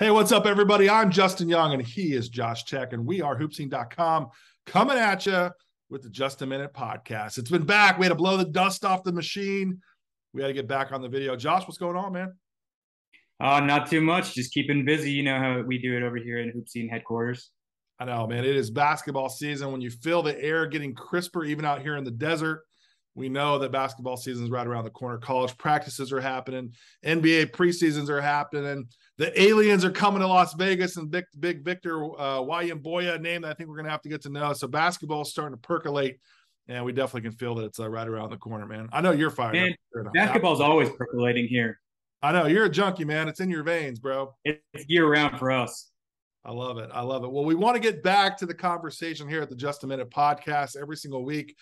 Hey, what's up, everybody? I'm Justin Young, and he is Josh Tec, and we are hoopseen.com coming at you with the Just a Minute podcast. It's been back. We had to blow the dust off the machine. We had to get back on the video. Josh, what's going on, man? Uh, not too much. Just keeping busy. You know how we do it over here in HoopSeen headquarters. I know, man. It is basketball season. When you feel the air getting crisper, even out here in the desert, we know that basketball season is right around the corner. College practices are happening, NBA preseasons are happening. The aliens are coming to Las Vegas, and big, big Victor uh, Wembanyama, name that I think we're going to have to get to know. So basketball is starting to percolate, and we definitely can feel that it's uh, right around the corner, man. I know you're fired. Man, basketball's always percolating here. I know you're a junkie, man. It's in your veins, bro. It's year round for us. I love it. I love it. Well, we want to get back to the conversation here at the Just a Minute podcast every single week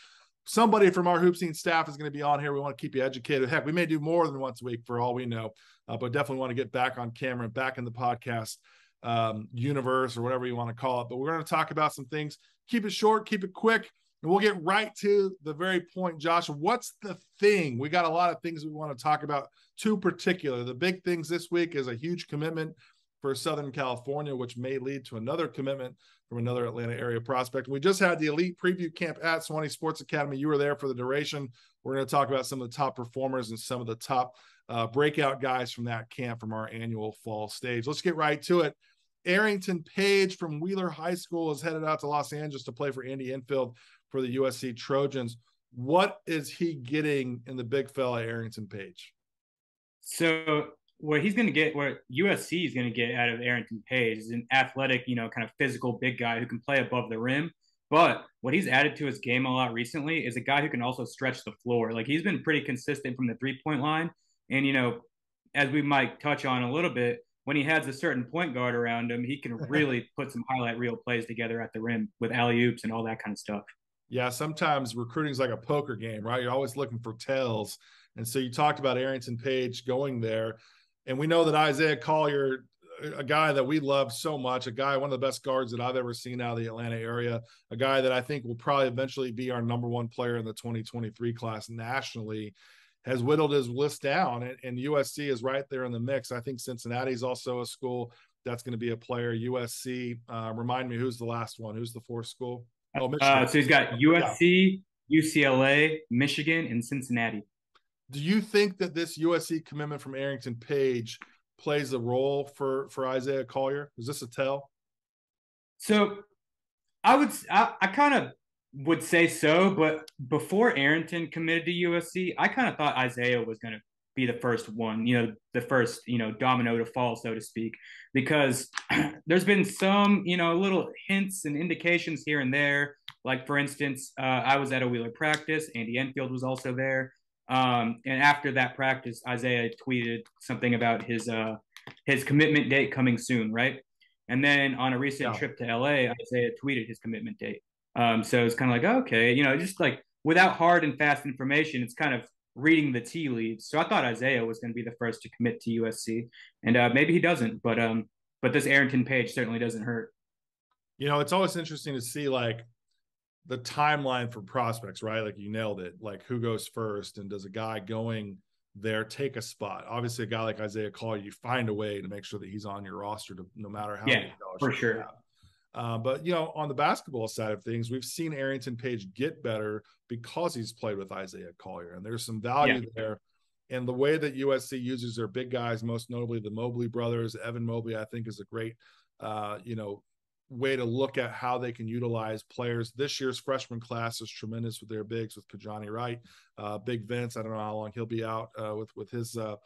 somebody from our HoopSeen staff is going to be on here. We want to keep you educated. Heck, we may do more than once a week for all we know, uh, but definitely want to get back on camera and back in the podcast um, universe or whatever you want to call it. But we're going to talk about some things. Keep it short, keep it quick, and we'll get right to the very point. Josh, what's the thing? We got a lot of things we want to talk about. Two particular. The big things this week is a huge commitment for Southern California, which may lead to another commitment from another Atlanta area prospect. We just had the elite preview camp at Suwanee Sports Academy. You were there for the duration. We're going to talk about some of the top performers and some of the top uh, breakout guys from that camp from our annual fall stage. Let's get right to it. Arrinten Page from Wheeler High School is headed out to Los Angeles to play for Andy Enfield for the USC Trojans. What is he getting in the big fella Arrinten Page? So what he's going to get, where USC is going to get out of Arrinten Page is an athletic, you know, kind of physical big guy who can play above the rim. But what he's added to his game a lot recently is a guy who can also stretch the floor. Like he's been pretty consistent from the three point line. And, you know, as we might touch on a little bit, when he has a certain point guard around him, he can really put some highlight reel plays together at the rim with alley oops and all that kind of stuff. Yeah, sometimes recruiting is like a poker game, right? You're always looking for tells. And so you talked about Arrinten Page going there. And we know that Isaiah Collier, a guy that we love so much, a guy, one of the best guards that I've ever seen out of the Atlanta area, a guy that I think will probably eventually be our number one player in the 2023 class nationally, has whittled his list down. And, and USC is right there in the mix. I think Cincinnati is also a school that's going to be a player. USC, uh, remind me who's the last one? Who's the fourth school? Oh, Michigan. Uh, so he's got USC, yeah. UCLA, Michigan, and Cincinnati do you think that this USC commitment from Arrinten Page plays a role for for Isaiah Collier? Is this a tell? So, I would I, I kind of would say so, but before Arrinten committed to USC, I kind of thought Isaiah was going to be the first one, you know, the first, you know, domino to fall, so to speak, because there's been some, you know, little hints and indications here and there. Like, for instance, uh, I was at a Wheeler practice. Andy Enfield was also there. Um, and after that practice, Isaiah tweeted something about his uh, his commitment date coming soon, right? And then on a recent yeah. trip to LA, Isaiah tweeted his commitment date. Um, so it's kind of like, okay, you know, just like without hard and fast information, it's kind of reading the tea leaves. So I thought Isaiah was going to be the first to commit to USC, and uh, maybe he doesn't, but um, but this Arrinten Page certainly doesn't hurt. You know, it's always interesting to see like the timeline for prospects, right? Like you nailed it. Like who goes first, and does a guy going there take a spot? Obviously, a guy like Isaiah Collier, you find a way to make sure that he's on your roster, to, no matter how. Yeah, for sure. Uh, but you know, on the basketball side of things, we've seen Arrinten Page get better because he's played with Isaiah Collier, and there's some value yeah. there. And the way that USC uses their big guys, most notably the Mobley brothers, Evan Mobley, I think is a great, uh, you know, way to look at how they can utilize players. This year's freshman class is tremendous with their bigs with Kijani Wright, uh, Big Vince. I don't know how long he'll be out uh, with with his uh,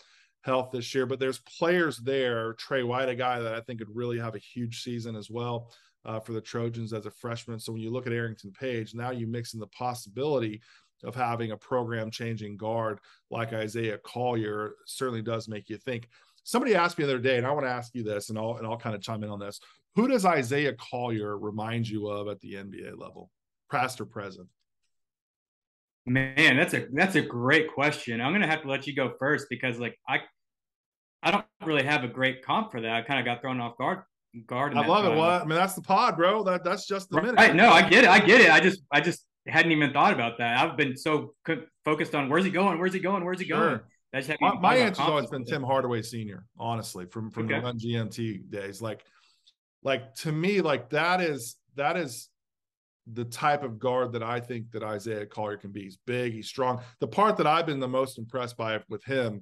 health this year, but there's players there. Trey White, a guy that I think could really have a huge season as well uh, for the Trojans as a freshman. So when you look at Arrinten Page, now you mix in the possibility of having a program changing guard like Isaiah Collier certainly does make you think. Somebody asked me the other day, and I want to ask you this, and I'll and I'll kind of chime in on this. Who does Isaiah Collier remind you of at the NBA level, past or present? Man, that's a that's a great question. I'm gonna have to let you go first because like I I don't really have a great comp for that. I kind of got thrown off guard guard. I love it. Well, I mean that's the pod, bro. That that's just the right. minute. Right. No, I get it. I get it. I just I just hadn't even thought about that. I've been so focused on where's he going, where's he going, where's he sure. going. My, my answer's always been Tim Hardaway Senior. Honestly, from from okay. the Run GMT days, like like to me, like that is that is the type of guard that I think that Isaiah Collier can be. He's big, he's strong. The part that I've been the most impressed by with him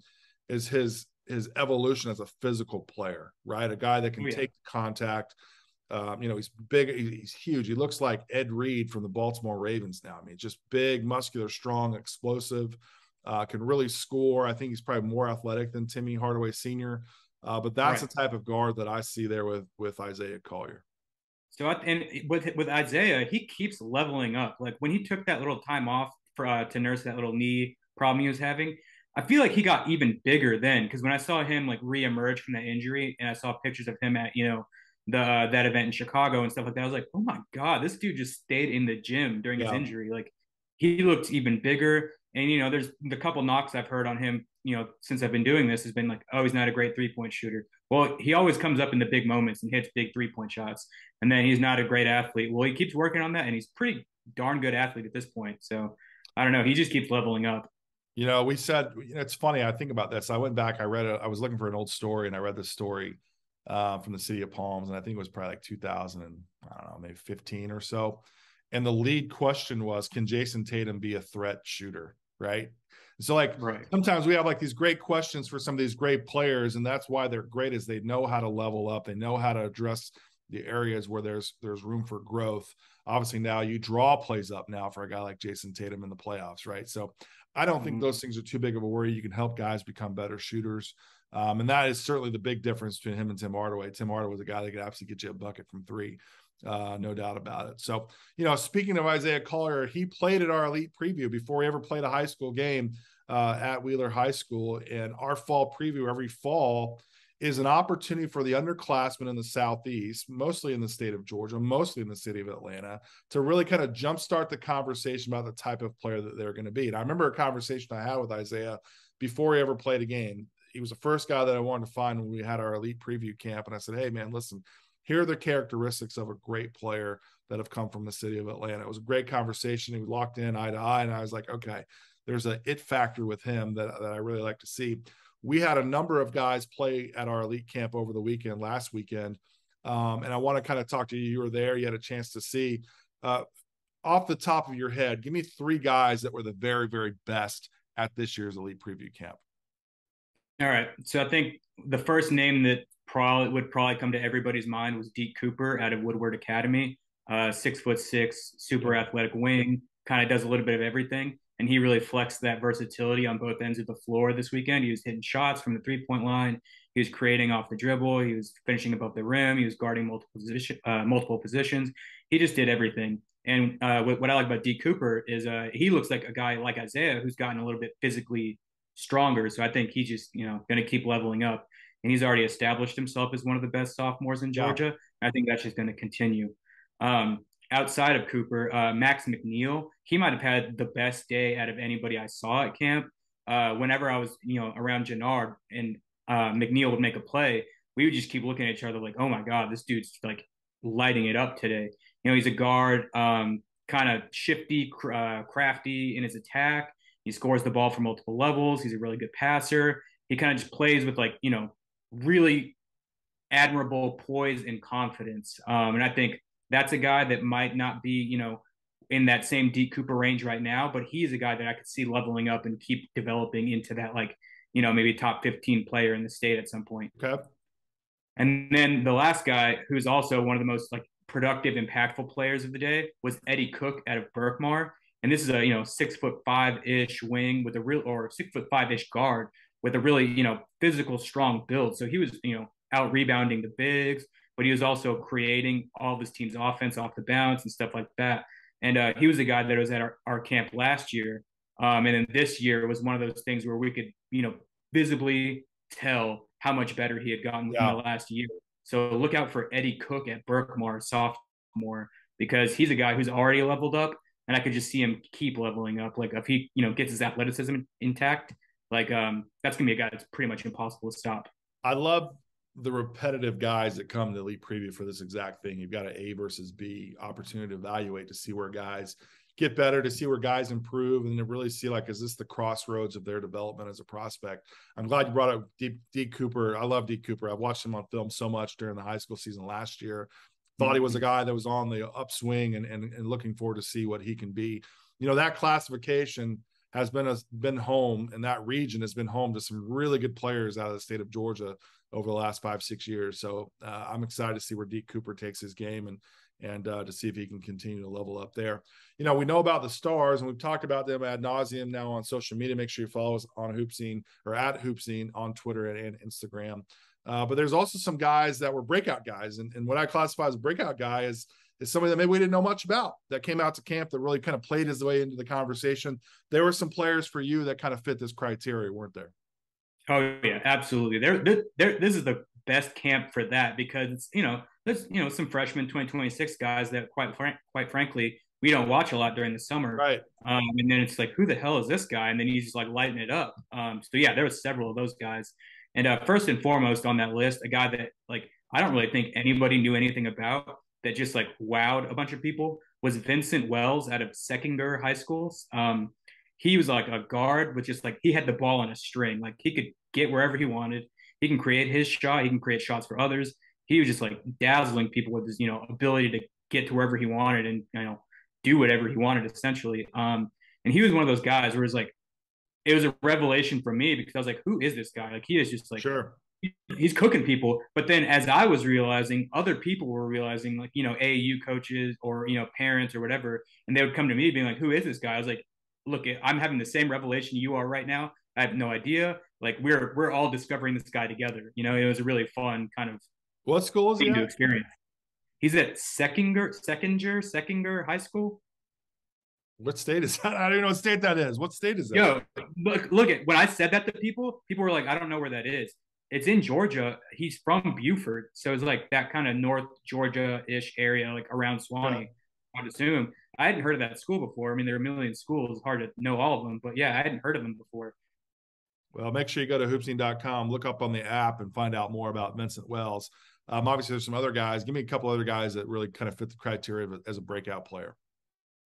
is his his evolution as a physical player, right? A guy that can oh, yeah. take contact. Um, you know, he's big, he's huge. He looks like Ed Reed from the Baltimore Ravens now. I mean, just big, muscular, strong, explosive, uh, can really score. I think he's probably more athletic than Timmy Hardaway Sr. Uh, but that's right. the type of guard that I see there with with Isaiah Collier. So and with with Isaiah, he keeps leveling up. Like when he took that little time off for, uh, to nurse that little knee problem he was having, I feel like he got even bigger then. Because when I saw him like reemerge from that injury, and I saw pictures of him at you know the uh, that event in Chicago and stuff like that, I was like, oh my god, this dude just stayed in the gym during yeah. his injury. Like he looked even bigger. And you know, there's the couple knocks I've heard on him, you know, since I've been doing this has been like, oh, he's not a great three point shooter. Well, he always comes up in the big moments and hits big three point shots. And then he's not a great athlete. Well, he keeps working on that, and he's pretty darn good athlete at this point. So I don't know. He just keeps leveling up. You know, we said you know, it's funny. I think about this. I went back. I read it. I was looking for an old story, and I read this story uh, from the city of Palms, and I think it was probably like 2000 and I don't know, maybe 15 or so. And the lead question was, can Jayson Tatum be a threat shooter? Right. So like right. sometimes we have like these great questions for some of these great players, and that's why they're great is they know how to level up, they know how to address the areas where there's there's room for growth. Obviously, now you draw plays up now for a guy like Jayson Tatum in the playoffs, right? So I don't mm-hmm. think those things are too big of a worry. You can help guys become better shooters. Um, and that is certainly the big difference between him and Tim Hardaway. Tim Hardaway was a guy that could absolutely get you a bucket from three. Uh, no doubt about it. So, you know, speaking of Isaiah Collier, he played at our elite preview before he ever played a high school game uh, at Wheeler High School. And our fall preview every fall is an opportunity for the underclassmen in the Southeast, mostly in the state of Georgia, mostly in the city of Atlanta, to really kind of jumpstart the conversation about the type of player that they're going to be. And I remember a conversation I had with Isaiah before he ever played a game. He was the first guy that I wanted to find when we had our elite preview camp. And I said, Hey, man, listen, here are the characteristics of a great player that have come from the city of Atlanta. It was a great conversation. He locked in eye to eye, and I was like, okay, there's a it factor with him that, that I really like to see. We had a number of guys play at our elite camp over the weekend, last weekend. Um, and I want to kind of talk to you. You were there, you had a chance to see. Uh, off the top of your head, give me three guys that were the very, very best at this year's elite preview camp. All right. So I think the first name that probably would probably come to everybody's mind was Deke Cooper out of Woodward Academy. Uh, six foot six, super athletic wing, kind of does a little bit of everything. And he really flexed that versatility on both ends of the floor this weekend. He was hitting shots from the three point line. He was creating off the dribble. He was finishing above the rim. He was guarding multiple position, uh, multiple positions. He just did everything. And uh, what, what, I like about D Cooper is uh, he looks like a guy like Isaiah who's gotten a little bit physically stronger. So I think he's just you know going to keep leveling up and he's already established himself as one of the best sophomores in Georgia. I think that's just going to continue. Um, outside of Cooper, uh, Max McNeil, he might have had the best day out of anybody I saw at camp. Uh, whenever I was, you know, around Jannard and uh, McNeil would make a play, we would just keep looking at each other like, "Oh my God, this dude's like lighting it up today." You know, he's a guard, um, kind of shifty, uh, crafty in his attack. He scores the ball from multiple levels. He's a really good passer. He kind of just plays with like, you know, really admirable poise and confidence. Um, and I think that's a guy that might not be, you know, in that same Deke Cooper range right now, but he is a guy that I could see leveling up and keep developing into that, like, you know, maybe top 15 player in the state at some point. Okay. And then the last guy, who's also one of the most like productive, impactful players of the day, was Eddie Cook out of Berkmar. And this is a, you know, six foot five ish wing with a real or six foot five ish guard with a really, you know, physical, strong build. So he was, you know, out rebounding the bigs, but he was also creating all of his team's offense off the bounce and stuff like that. And uh, he was a guy that was at our, our camp last year. Um, and then this year was one of those things where we could, you know, visibly tell how much better he had gotten yeah. in the last year. So look out for Eddie Cook at Berkmar sophomore because he's a guy who's already leveled up, and I could just see him keep leveling up. Like if he, you know, gets his athleticism intact, like um, that's gonna be a guy that's pretty much impossible to stop. I love the repetitive guys that come to elite preview for this exact thing. You've got an A versus B opportunity to evaluate to see where guys get better, to see where guys improve, and to really see like, is this the crossroads of their development as a prospect? I'm glad you brought up Deke, Deke Cooper. I love Deke Cooper. I've watched him on film so much during the high school season last year. Thought he was a guy that was on the upswing and, and, and looking forward to see what he can be. You know, that classification has been a, been home and that region has been home to some really good players out of the state of Georgia over the last five six years. So uh, I'm excited to see where Deke Cooper takes his game and and uh, to see if he can continue to level up there. You know, we know about the stars and we've talked about them ad nauseum now on social media. Make sure you follow us on HoopSeen or at HoopSeen on Twitter and, and Instagram. Uh, but there's also some guys that were breakout guys, and, and what I classify as breakout guy is is somebody that maybe we didn't know much about that came out to camp that really kind of played his way into the conversation. There were some players for you that kind of fit this criteria, weren't there? Oh yeah, absolutely. There, there, this is the best camp for that because you know there's you know some freshmen 2026 guys that quite frank, quite frankly we don't watch a lot during the summer. Right. Um, and then it's like, who the hell is this guy? And then he's just like lighting it up. Um, so yeah, there was several of those guys. And uh, first and foremost on that list, a guy that like I don't really think anybody knew anything about that just like wowed a bunch of people was Vincent Wells out of Seckinger High Schools. Um, he was like a guard with just like he had the ball on a string. Like he could get wherever he wanted. He can create his shot. He can create shots for others. He was just like dazzling people with his you know ability to get to wherever he wanted and you know do whatever he wanted essentially. Um, and he was one of those guys where it's like it was a revelation for me because I was like, who is this guy? Like he is just like sure he's cooking people. But then as I was realizing, other people were realizing, like, you know, AAU coaches or, you know, parents or whatever. And they would come to me being like, who is this guy? I was like, look, eh, I'm having the same revelation you are right now. I have no idea. Like we're we're all discovering this guy together. You know, it was a really fun kind of what school is he to experience. He's at Seckinger, Seckinger, Seckinger High School. What state is that? I don't even know what state that is. What state is that? Yo, look, look at when I said that to people, people were like, I don't know where that is it's in Georgia. He's from Buford, so it's like that kind of North Georgia-ish area, like around Suwanee. Yeah. I'd assume. I hadn't heard of that school before. I mean, there are a million schools. Hard to know all of them, but yeah, I hadn't heard of them before. Well, make sure you go to hoopseen.com, look up on the app, and find out more about Vincent Wells. Um, obviously, there's some other guys. Give me a couple other guys that really kind of fit the criteria as a breakout player.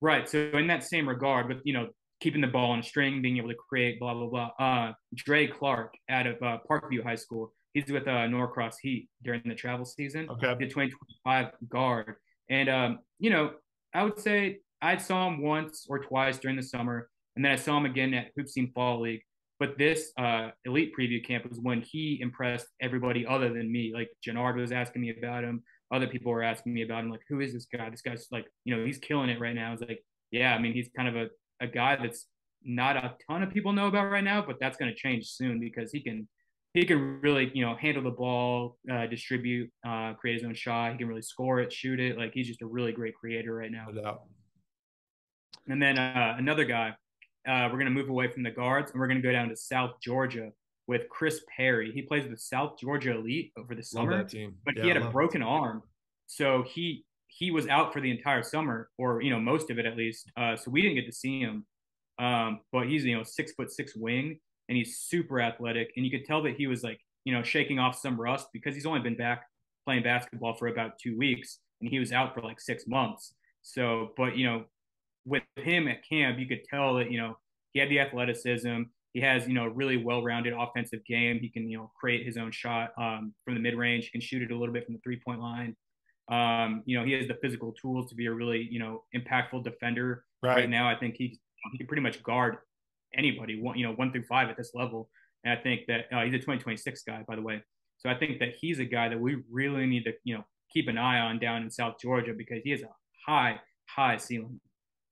Right. So in that same regard, but you know, keeping the ball on string, being able to create, blah blah blah. Uh, Dre Clark out of uh, Parkview High School. He's with uh, Norcross Heat during the travel season. Okay. The 2025 guard, and um, you know, I would say I saw him once or twice during the summer, and then I saw him again at HoopSeen Fall League. But this uh, elite preview camp was when he impressed everybody other than me. Like Jannard was asking me about him. Other people were asking me about him. Like, who is this guy? This guy's like, you know, he's killing it right now. It's like, yeah, I mean, he's kind of a a guy that's not a ton of people know about right now, but that's going to change soon because he can he can really you know handle the ball, uh, distribute, uh, create his own shot. He can really score it, shoot it. Like he's just a really great creator right now. No And then uh, another guy, uh, we're going to move away from the guards and we're going to go down to South Georgia with Chris Perry. He plays with South Georgia Elite over the summer, but yeah, he had a broken it. arm, so he he was out for the entire summer, or you know most of it at least. Uh, so we didn't get to see him. Um, but he's you know six foot six wing, and he's super athletic, and you could tell that he was like you know shaking off some rust because he's only been back playing basketball for about two weeks, and he was out for like six months. So, but you know, with him at camp, you could tell that you know he had the athleticism. He has you know really well-rounded offensive game. He can you know create his own shot um, from the mid-range. He can shoot it a little bit from the three-point line. Um, you know, he has the physical tools to be a really, you know, impactful defender. Right, right now, I think he he can pretty much guard anybody, one, you know, one through five at this level. And I think that uh, he's a 2026 guy, by the way. So I think that he's a guy that we really need to, you know, keep an eye on down in South Georgia because he has a high, high ceiling.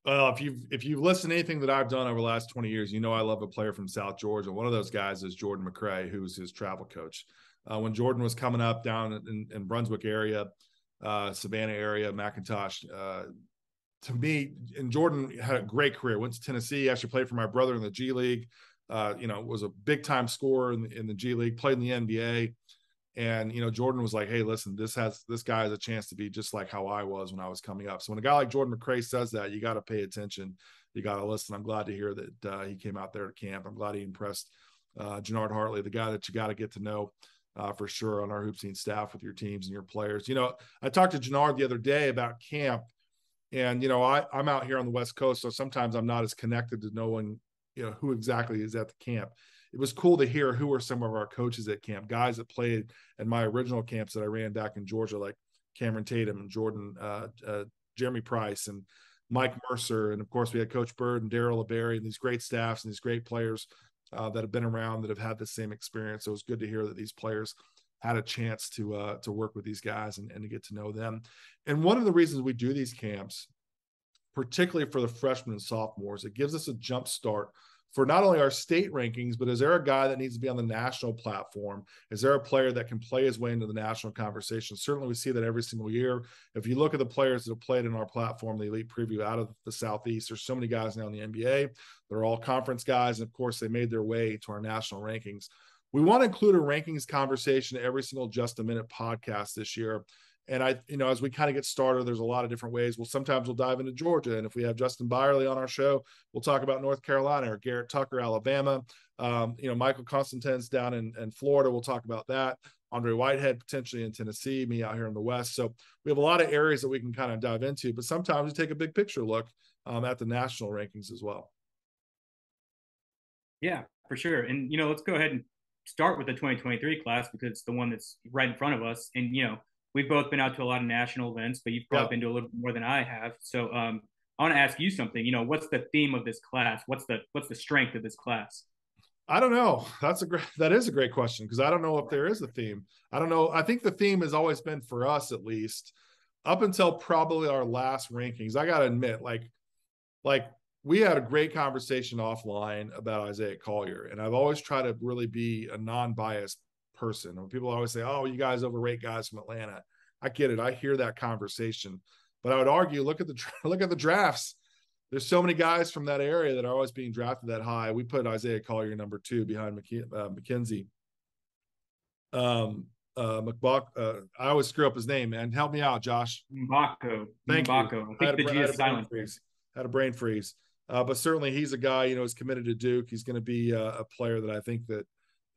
Well, if you've if you've listened to anything that I've done over the last 20 years, you know I love a player from South Georgia. One of those guys is Jordan McRae, who's his travel coach. Uh, when Jordan was coming up down in, in Brunswick area, uh, Savannah area, McIntosh. Uh, to me, and Jordan had a great career. Went to Tennessee, actually played for my brother in the G League. Uh, you know, was a big time scorer in the, in the G League, played in the NBA. And you know, Jordan was like, "Hey, listen, this has this guy has a chance to be just like how I was when I was coming up." So when a guy like Jordan McRae says that, you got to pay attention. You got to listen. I'm glad to hear that uh, he came out there to camp. I'm glad he impressed uh, Hartley, the guy that you got to get to know uh, for sure on our HoopSeen staff with your teams and your players. You know, I talked to Jannard the other day about camp, And you know, I I'm out here on the West Coast, so sometimes I'm not as connected to knowing you know who exactly is at the camp. It was cool to hear who were some of our coaches at camp, guys that played at my original camps that I ran back in Georgia, like Cameron Tatum and Jordan, uh, uh, Jeremy Price, and Mike Mercer, and of course we had Coach Bird and Daryl LeBerry, and these great staffs and these great players uh, that have been around that have had the same experience. So it was good to hear that these players had a chance to uh, to work with these guys and, and to get to know them. And one of the reasons we do these camps, particularly for the freshmen and sophomores, it gives us a jump start for not only our state rankings, but is there a guy that needs to be on the national platform? Is there a player that can play his way into the national conversation? Certainly, we see that every single year. If you look at the players that have played in our platform, the elite preview out of the Southeast, there's so many guys now in the NBA. They're all conference guys. And of course, they made their way to our national rankings. We want to include a rankings conversation every single Just a Minute podcast this year. And I, you know, as we kind of get started, there's a lot of different ways. Well, sometimes we'll dive into Georgia. And if we have Justin Byerly on our show, we'll talk about North Carolina or Garrett Tucker, Alabama. Um, you know, Michael Constantine's down in, in Florida. We'll talk about that. Andre Whitehead potentially in Tennessee, me out here in the West. So we have a lot of areas that we can kind of dive into, but sometimes we take a big picture look um, at the national rankings as well. Yeah, for sure. And, you know, let's go ahead and start with the 2023 class because it's the one that's right in front of us. And, you know, we've both been out to a lot of national events, but you've probably yeah. been to a little bit more than I have. So um, I want to ask you something. You know, what's the theme of this class? What's the what's the strength of this class? I don't know. That's a great. That is a great question because I don't know if there is a theme. I don't know. I think the theme has always been for us, at least, up until probably our last rankings. I got to admit, like, like we had a great conversation offline about Isaiah Collier, and I've always tried to really be a non-biased person. When people always say, "Oh, you guys overrate guys from Atlanta," I get it. I hear that conversation, but I would argue, look at the look at the drafts. There's so many guys from that area that are always being drafted that high. We put Isaiah Collier number two behind McK- uh, McKenzie. Um, uh, McBuck. Uh, I always screw up his name, man. Help me out, Josh. Mgbako. Thank Mgbako. you. I think the G is silent. Freeze. Had a brain freeze. Uh, but certainly he's a guy, you know, is committed to Duke. He's going to be a, a, player that I think that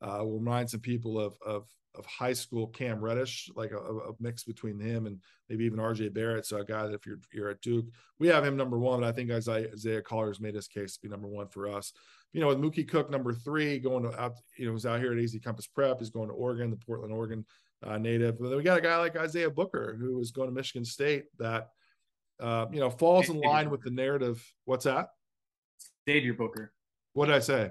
uh, will remind some people of of of high school Cam Reddish, like a, a, mix between him and maybe even RJ Barrett. So a guy that if you're you're at Duke, we have him number one. I think Isaiah, Isaiah Collier's made his case to be number one for us. You know, with Mookie Cook number three, going to out, you know, was out here at AZ Compass Prep. He's going to Oregon, the Portland, Oregon uh, native. But then we got a guy like Isaiah Booker who is going to Michigan State that uh, you know falls in line with the narrative. What's that? Xavier Booker. What did I say?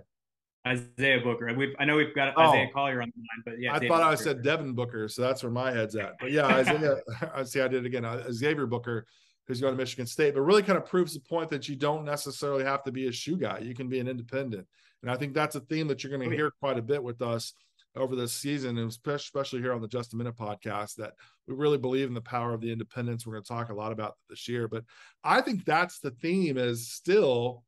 Isaiah Booker. We've, I know we've got oh, Isaiah Collier on the line, but yeah. I thought Booker. I said Devin Booker, so that's where my head's at. But yeah, Isaiah. I see. I did it again. Uh, Xavier Booker, who's going to Michigan State, but really kind of proves the point that you don't necessarily have to be a shoe guy. You can be an independent, and I think that's a theme that you're going to hear quite a bit with us over this season, and especially here on the Just a Minute podcast, that we really believe in the power of the independence. We're going to talk a lot about this year, but I think that's the theme is still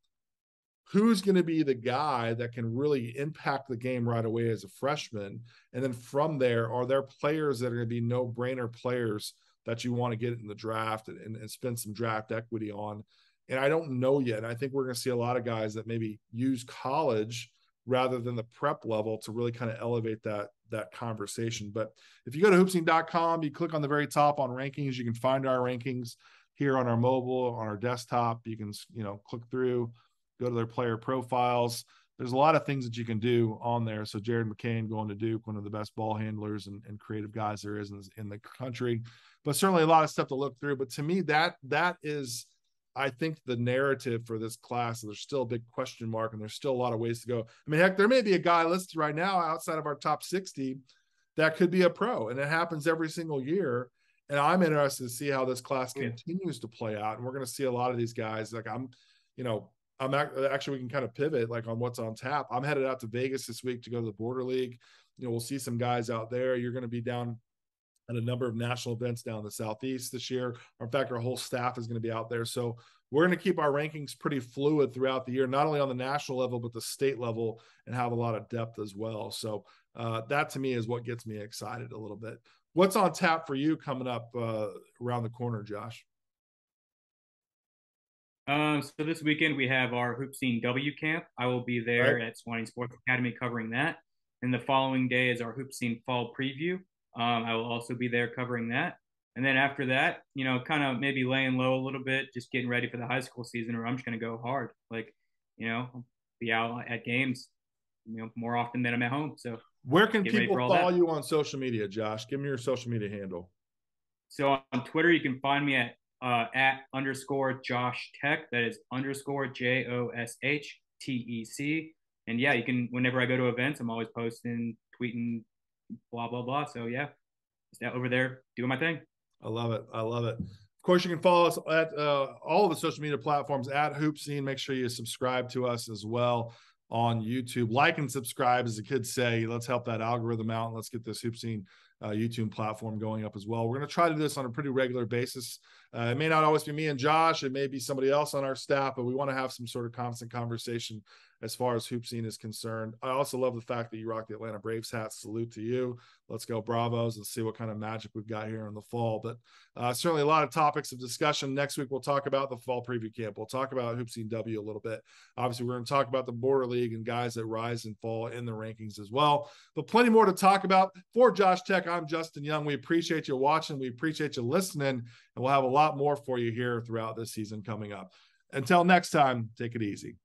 who's going to be the guy that can really impact the game right away as a freshman? And then from there are there players that are going to be no brainer players that you want to get in the draft and, and, spend some draft equity on? And i don't know yet. I think we're going to see a lot of guys that maybe use college rather than the prep level to really kind of elevate that that conversation. But if you go to hoopseen.com you click on the very top on rankings you can find our rankings here on our mobile on our desktop. You can you know click through go to their player profiles. There's a lot of things that you can do on there. So Jared McCain going to Duke, one of the best ball handlers and, and creative guys there is in, in the country, but certainly a lot of stuff to look through. But to me, that that is, I think, the narrative for this class. There's still a big question mark, and there's still a lot of ways to go. I mean, heck, there may be a guy listed right now outside of our top 60 that could be a pro, and it happens every single year. And I'm interested to see how this class hmm. continues to play out. And we're going to see a lot of these guys. Like I'm, you know, I'm actually we can kind of pivot like on what's on tap. I'm headed out to Vegas this week to go to the Border League. You know, we'll see some guys out there. You're going to be down at a number of national events down the southeast this year. In fact, our whole staff is going to be out there. So we're going to keep our rankings pretty fluid throughout the year, not only on the national level but the state level, and have a lot of depth as well. So uh, that to me is what gets me excited a little bit. What's on tap for you coming up uh, around the corner, Josh? Um, so this weekend we have our HoopSeen W camp. I will be there right. at Suwanee Sports Academy covering that. And the following day is our HoopSeen Fall preview. Um, I will also be there covering that. And then after that, you know, kind of maybe laying low a little bit, just getting ready for the high school season, or I'm just going to go hard. Like, you know, be out at games, you know, more often than I'm at home. So, where can people follow that. you on social media, Josh? Give me your social media handle. So on Twitter, you can find me at uh, at underscore Josh Tec. That is underscore J O S H T E C. And yeah, you can whenever I go to events, I'm always posting, tweeting, blah blah blah. So yeah, just over there doing my thing. I love it. I love it. Of course, you can follow us at uh, all of the social media platforms at HoopSeen. Make sure you subscribe to us as well on YouTube. Like and subscribe, as the kids say. Let's help that algorithm out and let's get this HoopSeen uh, YouTube platform going up as well. We're going to try to do this on a pretty regular basis. Uh, it may not always be me and Josh, it may be somebody else on our staff, but we want to have some sort of constant conversation as far as HoopSeen is concerned. I also love the fact that you rock the Atlanta Braves hat. Salute to you. Let's go Bravos and see what kind of magic we've got here in the fall. But uh, certainly a lot of topics of discussion. Next week, we'll talk about the fall preview camp. We'll talk about HoopSeen W a little bit. Obviously, we're going to talk about the Border League and guys that rise and fall in the rankings as well. But plenty more to talk about. For Josh Tec, I'm Justin Young. We appreciate you watching. We appreciate you listening. And we'll have a lot more for you here throughout this season coming up. Until next time, take it easy.